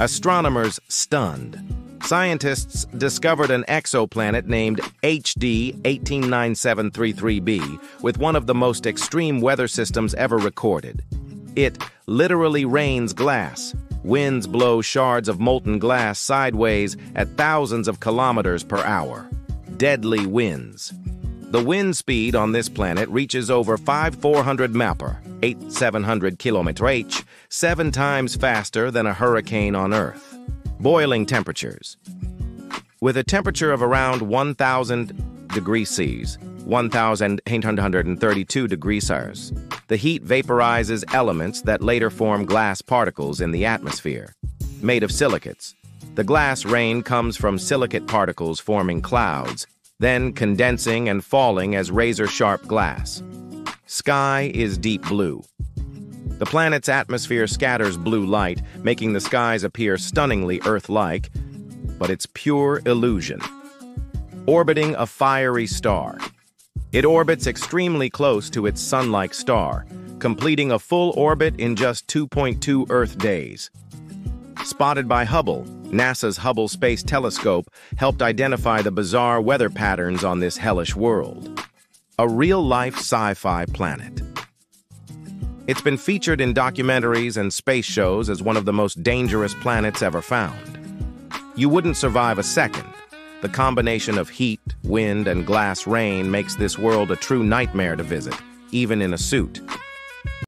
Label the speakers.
Speaker 1: Astronomers stunned. Scientists discovered an exoplanet named HD 189733b with one of the most extreme weather systems ever recorded. It literally rains glass. Winds blow shards of molten glass sideways at thousands of kilometers per hour. Deadly winds. The wind speed on this planet reaches over 5400 mapper, 8700 kilometer h, seven times faster than a hurricane on Earth. Boiling temperatures. With a temperature of around 1000 degrees Cs, 1832 degrees the heat vaporizes elements that later form glass particles in the atmosphere. Made of silicates, the glass rain comes from silicate particles forming clouds, then condensing and falling as razor-sharp glass. Sky is deep blue. The planet's atmosphere scatters blue light, making the skies appear stunningly Earth-like, but it's pure illusion. Orbiting a fiery star, it orbits extremely close to its sun-like star, completing a full orbit in just 2.2 Earth days. Spotted by Hubble, NASA's Hubble Space Telescope helped identify the bizarre weather patterns on this hellish world. A real-life sci-fi planet. It's been featured in documentaries and space shows as one of the most dangerous planets ever found. You wouldn't survive a second, the combination of heat, wind, and glass rain makes this world a true nightmare to visit, even in a suit.